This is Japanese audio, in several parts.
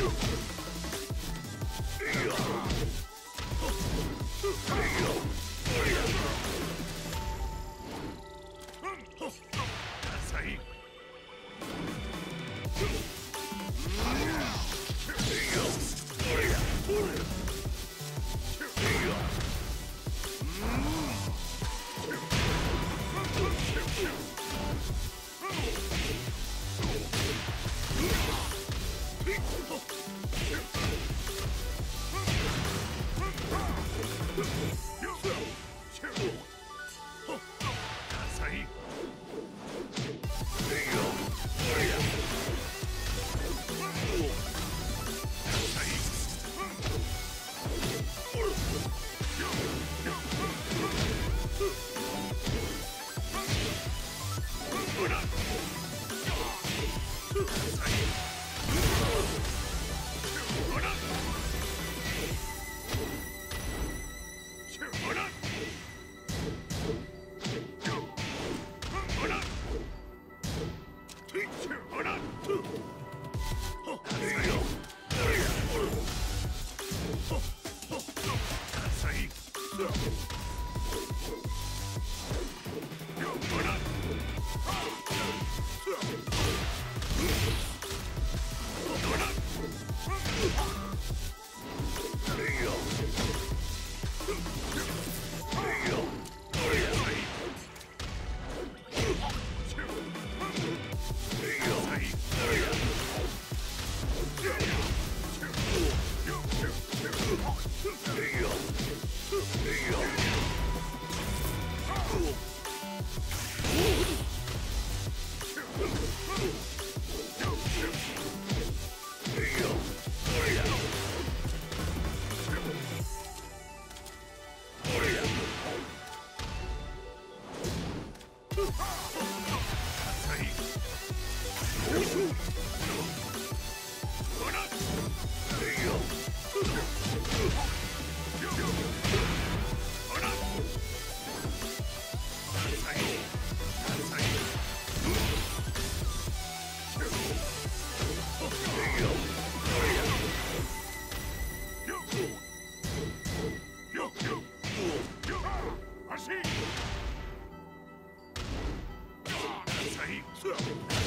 do. teach you how to. Oh, shoot! Ugh!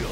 Yeah.